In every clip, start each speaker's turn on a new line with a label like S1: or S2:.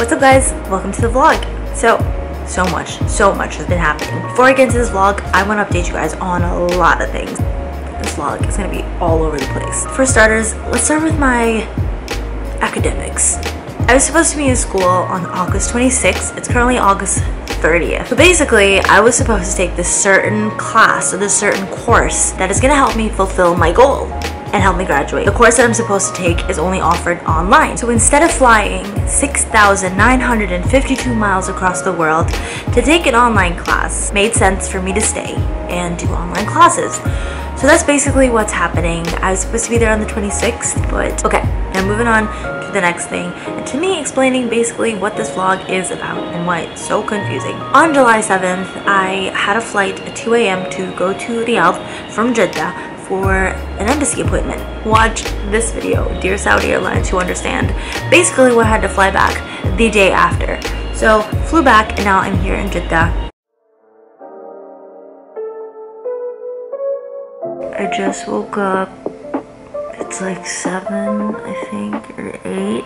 S1: What's up guys? Welcome to the vlog. So, so much, so much has been happening. Before I get into this vlog, I want to update you guys on a lot of things. This vlog is going to be all over the place. For starters, let's start with my academics. I was supposed to be in school on August 26th. It's currently August 30th. So basically, I was supposed to take this certain class or this certain course that is going to help me fulfill my goal and help me graduate. The course that I'm supposed to take is only offered online. So instead of flying 6,952 miles across the world to take an online class, made sense for me to stay and do online classes. So that's basically what's happening. I was supposed to be there on the 26th, but okay. Now moving on to the next thing, and to me explaining basically what this vlog is about and why it's so confusing. On July 7th, I had a flight at 2 a.m. to go to Riyadh from Jeddah for an embassy appointment. Watch this video, Dear Saudi Airlines, to understand basically what I had to fly back the day after. So flew back and now I'm here in Jeddah. I just woke up. It's like 7, I think, or 8.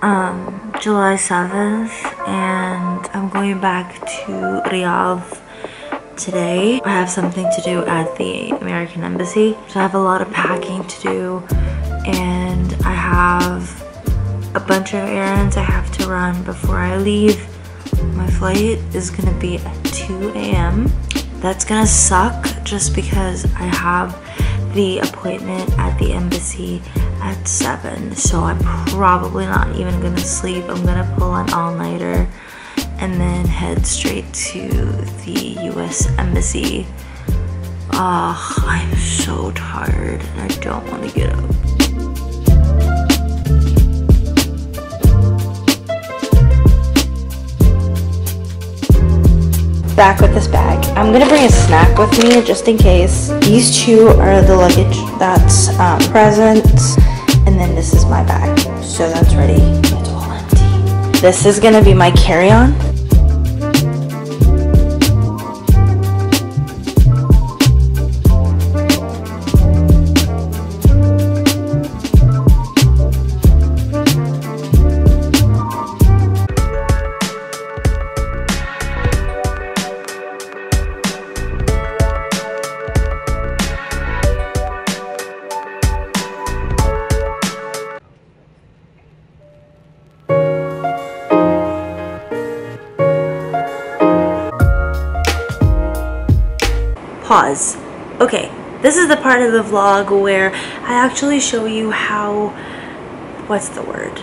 S1: Um, July 7th, and I'm going back to Riyadh today. I have something to do at the American Embassy. So I have a lot of packing to do and I have a bunch of errands I have to run before I leave. My flight is gonna be at 2 a.m. That's gonna suck just because I have the appointment at the embassy at 7 so I'm probably not even gonna sleep. I'm gonna pull an all-nighter and then head straight to the US Embassy. Oh, I'm so tired and I don't want to get up. Back with this bag. I'm gonna bring a snack with me just in case. These two are the luggage that's um, presents, and then this is my bag. So that's ready. This is gonna be my carry-on Okay, this is the part of the vlog where I actually show you how, what's the word?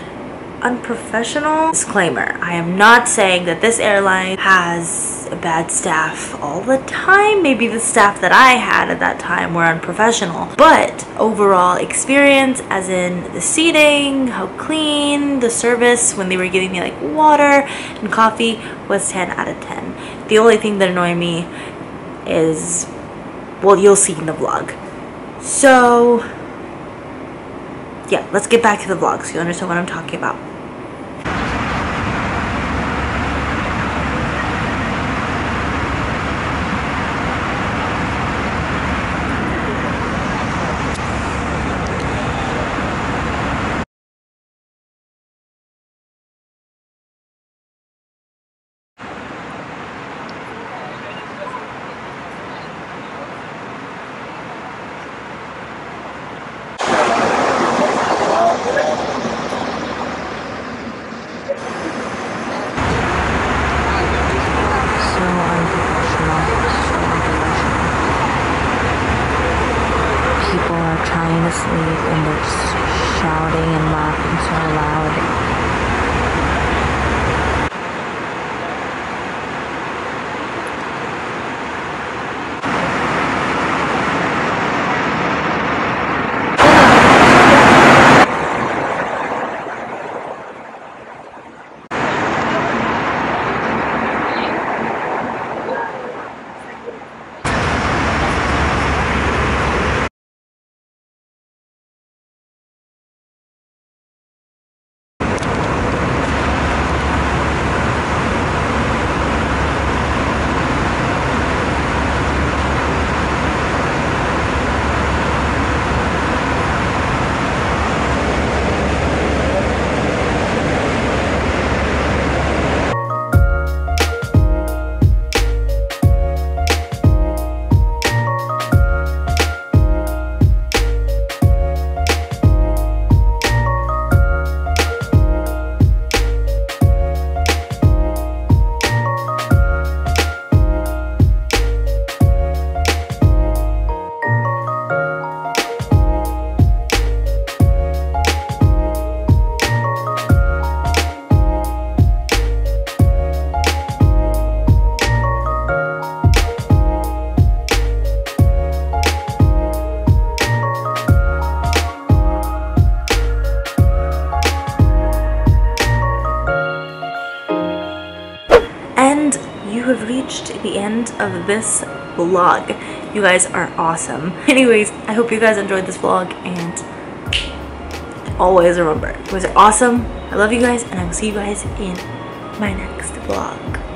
S1: Unprofessional? Disclaimer, I am not saying that this airline has bad staff all the time. Maybe the staff that I had at that time were unprofessional. But overall experience as in the seating, how clean, the service when they were giving me like water and coffee was 10 out of 10. The only thing that annoyed me is well you'll see in the vlog. So yeah let's get back to the vlog so you understand what I'm talking about sleep and they're shouting and laughing so loud. The end of this vlog. You guys are awesome. Anyways, I hope you guys enjoyed this vlog and always remember, guys are awesome. I love you guys and I will see you guys in my next vlog.